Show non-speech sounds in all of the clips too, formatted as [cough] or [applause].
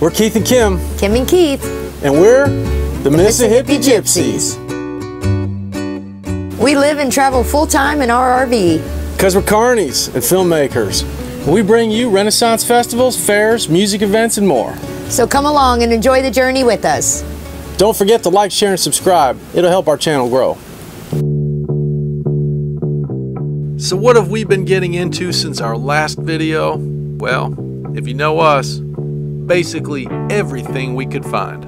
We're Keith and Kim, Kim and Keith. and we're the, MissiHippie Gypsies. We live and travel full time in our RV. Because we're carnies and filmmakers. We bring you Renaissance festivals, fairs, music events, and more. So come along and enjoy the journey with us. Don't forget to like, share, and subscribe. It'll help our channel grow. So what have we been getting into since our last video? Well, if you know us, basically everything we could find.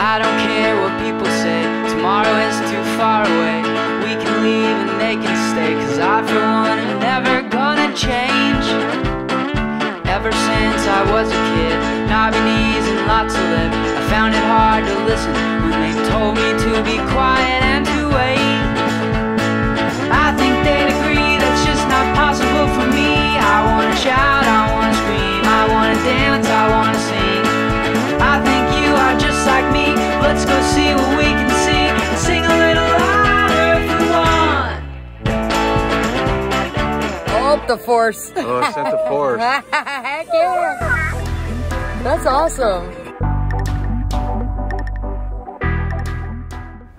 I don't care what people say, tomorrow is too far away. We can leave and they can stay, cause I for one am never gonna change. Ever since I was a kid, knobby knees and lots of lip, I found it hard to listen when they told me to be quiet Oh, the force. Oh, I sent the force. [laughs] Heck yeah. That's awesome.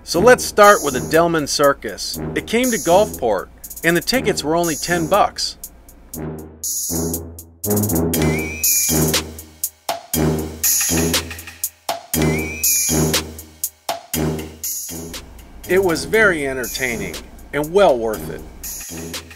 So let's start with the Delman Circus. It came to Gulfport, and the tickets were only 10 bucks. It was very entertaining and well worth it.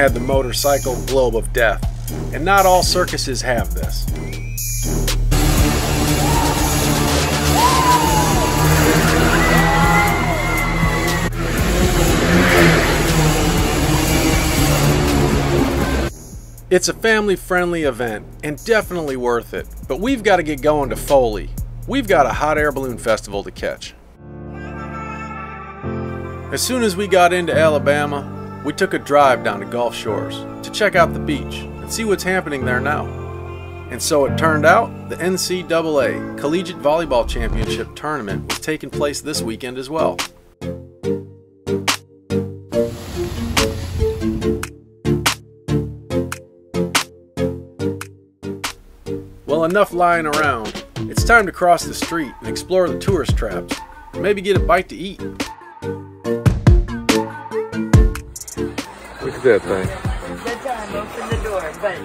Had the motorcycle globe of death, and not all circuses have this. It's a family friendly event and definitely worth it, but we've got to get going to Foley. We've got a hot air balloon festival to catch. As soon as we got into Alabama, we took a drive down to Gulf Shores to check out the beach and see what's happening there now. And so it turned out the NCAA Collegiate Volleyball Championship Tournament was taking place this weekend as well. Well, enough lying around. It's time to cross the street and explore the tourist traps. Maybe get a bite to eat. Look at that thing. Good time, open the door, but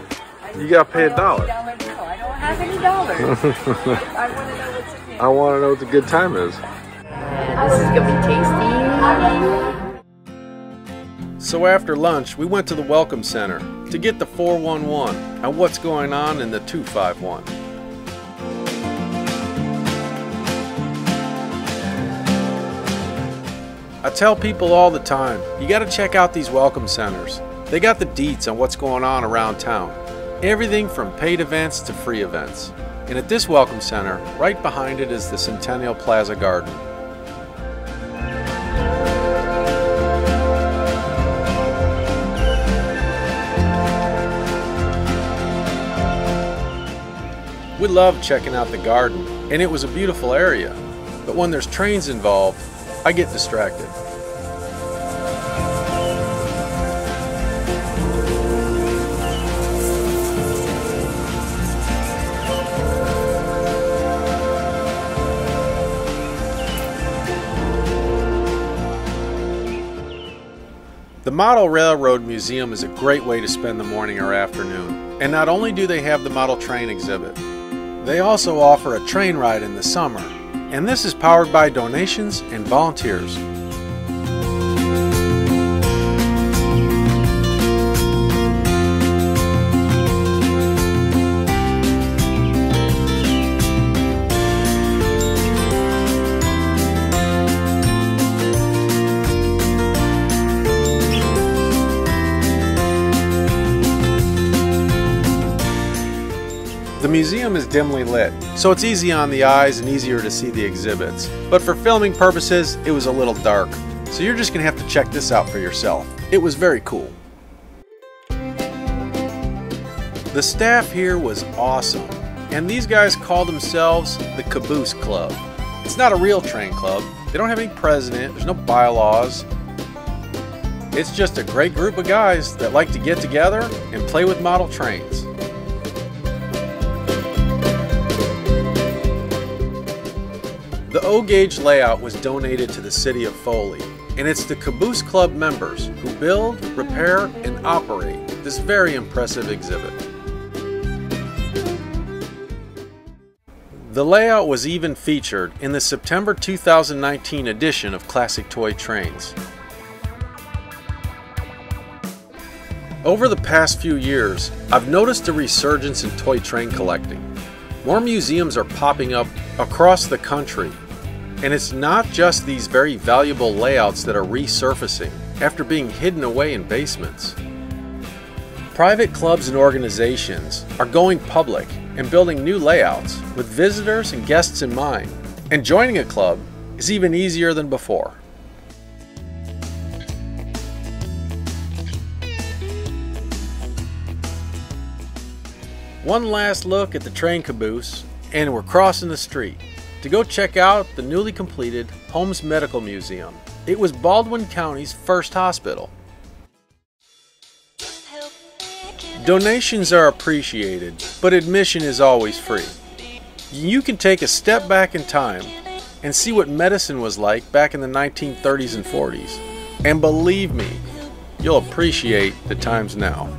You gotta pay a dollar. No, I don't have any dollars. [laughs] I want to know what's in here. I want to know what the good time is. Oh, this is gonna be tasty. So after lunch, we went to the Welcome Center to get the 411 and what's going on in the 251. I tell people all the time, you got to check out these Welcome Centers. They got the deets on what's going on around town. Everything from paid events to free events. And at this Welcome Center, right behind it is the Centennial Plaza Garden. We loved checking out the garden, and it was a beautiful area. But when there's trains involved, I get distracted. The Model Railroad Museum is a great way to spend the morning or afternoon. And not only do they have the model train exhibit, they also offer a train ride in the summer. And this is powered by donations and volunteers. Museum is dimly lit, so it's easy on the eyes and easier to see the exhibits. But for filming purposes, it was a little dark, so you're just gonna have to check this out for yourself. It was very cool. The staff here was awesome, and these guys call themselves the Caboose Club. It's not a real train club, they don't have any president, there's no bylaws. It's just a great group of guys that like to get together and play with model trains. The O gauge layout was donated to the city of Foley, and it's the Caboose Club members who build, repair, and operate this very impressive exhibit. The layout was even featured in the September 2019 edition of Classic Toy Trains. Over the past few years, I've noticed a resurgence in toy train collecting. More museums are popping up across the country and it's not just these very valuable layouts that are resurfacing after being hidden away in basements. Private clubs and organizations are going public and building new layouts with visitors and guests in mind, and joining a club is even easier than before. One last look at the train caboose, and we're crossing the street to go check out the newly completed Holmes Medical Museum. It was Baldwin County's first hospital. Donations are appreciated, but admission is always free. You can take a step back in time and see what medicine was like back in the 1930s and 40s. And believe me, you'll appreciate the times now.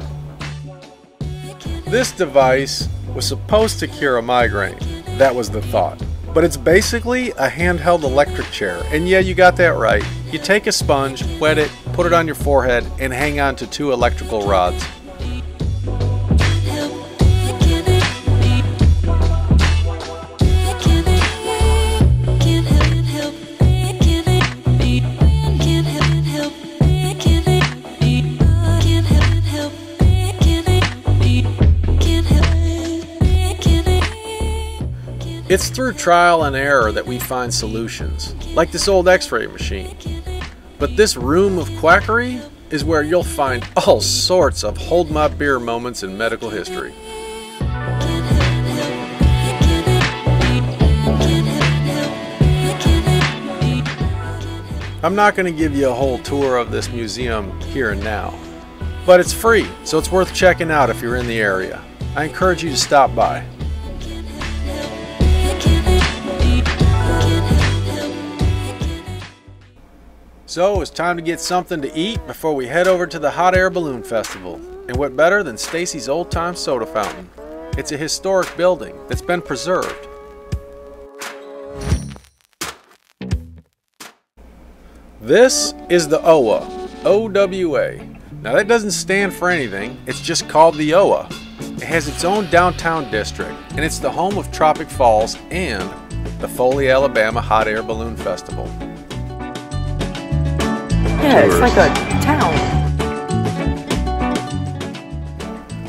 This device was supposed to cure a migraine. That was the thought but it's basically a handheld electric chair. And yeah, you got that right. You take a sponge, wet it, put it on your forehead, and hang on to two electrical rods. It's through trial and error that we find solutions, like this old x ray machine. But this room of quackery is where you'll find all sorts of hold my beer moments in medical history. I'm not going to give you a whole tour of this museum here and now, but it's free, so it's worth checking out if you're in the area. I encourage you to stop by. So it's time to get something to eat before we head over to the Hot Air Balloon Festival. And what better than Stacey's Old Time Soda Fountain? It's a historic building that's been preserved. This is the OWA, OWA. Now that doesn't stand for anything, it's just called the OWA. It has its own downtown district, and it's the home of Tropic Falls and the Foley, Alabama Hot Air Balloon Festival. Yeah, it's like a town.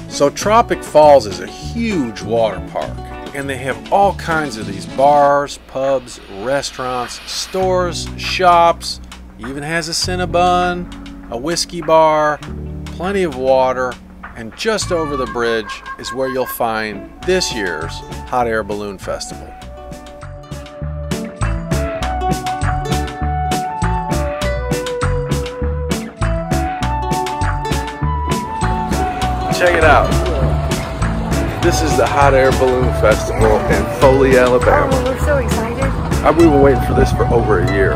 So Tropic Falls is a huge water park and they have all kinds of these bars, pubs, restaurants, stores, shops, even has a Cinnabon, a whiskey bar, plenty of water, and just over the bridge is where you'll find this year's Hot Air Balloon Festival. Check it out. This is the Hot Air Balloon Festival in Foley, Alabama. Oh, we're so excited. I, we've been waiting for this for over a year.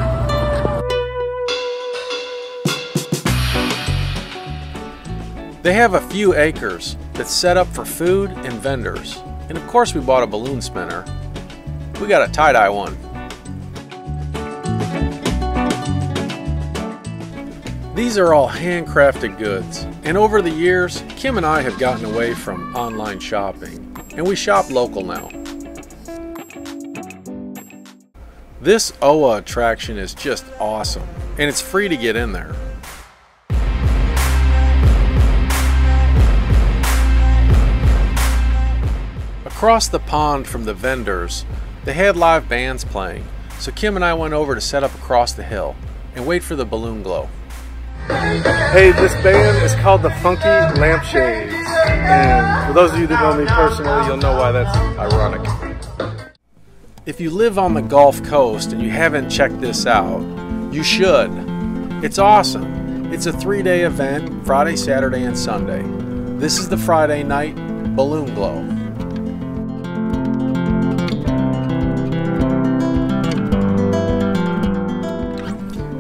They have a few acres that's set up for food and vendors. And of course we bought a balloon spinner. We got a tie-dye one. These are all handcrafted goods, and over the years, Kim and I have gotten away from online shopping, and we shop local now. This OWA attraction is just awesome, and it's free to get in there. Across the pond from the vendors, they had live bands playing, so Kim and I went over to set up across the hill and wait for the balloon glow. Hey, this band is called the Funky Lampshades. And for those of you that know me personally, you'll know why that's ironic. If you live on the Gulf Coast and you haven't checked this out, you should. It's awesome. It's a three day event Friday, Saturday, and Sunday. This is the Friday night Balloon Glow.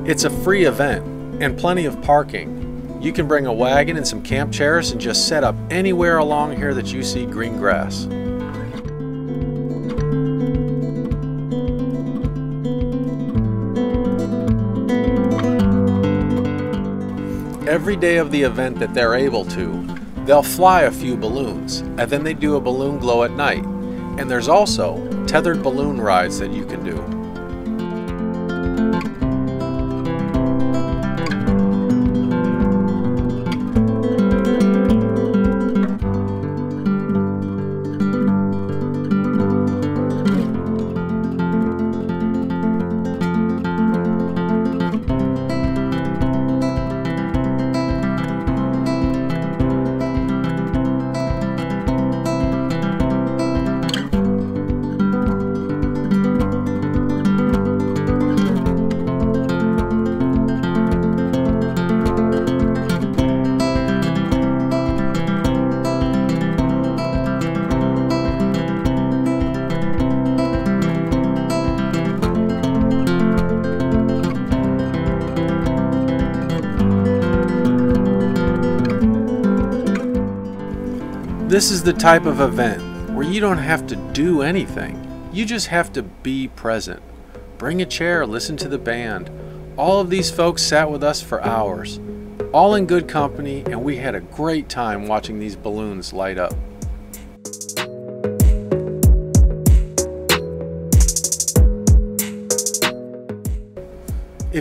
It's a free event and plenty of parking. You can bring a wagon and some camp chairs and just set up anywhere along here that you see green grass. Every day of the event that they're able to, they'll fly a few balloons, and then they do a balloon glow at night. And there's also tethered balloon rides that you can do. This is the type of event where you don't have to do anything. You just have to be present. Bring a chair, listen to the band. All of these folks sat with us for hours, all in good company, and we had a great time watching these balloons light up.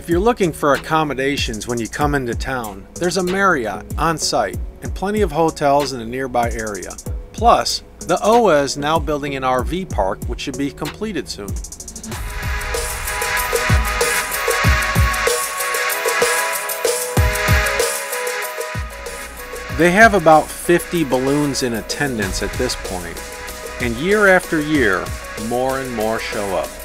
If you're looking for accommodations when you come into town, there's a Marriott on site and plenty of hotels in the nearby area. Plus, the OWA is now building an RV park which should be completed soon. They have about 50 balloons in attendance at this point, and year after year, more and more show up.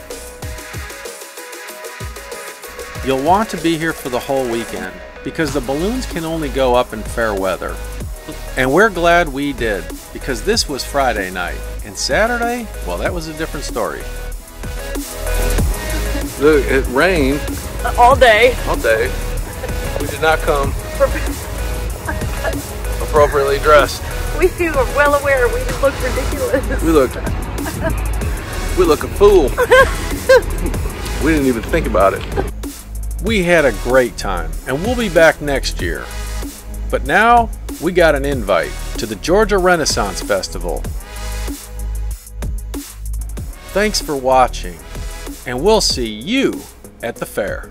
You'll want to be here for the whole weekend because the balloons can only go up in fair weather. And we're glad we did because this was Friday night. And Saturday, well, that was a different story. Look, it rained uh, All day. all day. We did not come appropriately dressed. [laughs] We were well aware we look ridiculous. We look, we look a fool. [laughs] we didn't even think about it. We had a great time, and we'll be back next year. But now, we got an invite to the Georgia Renaissance Festival. Thanks for watching, and we'll see you at the fair.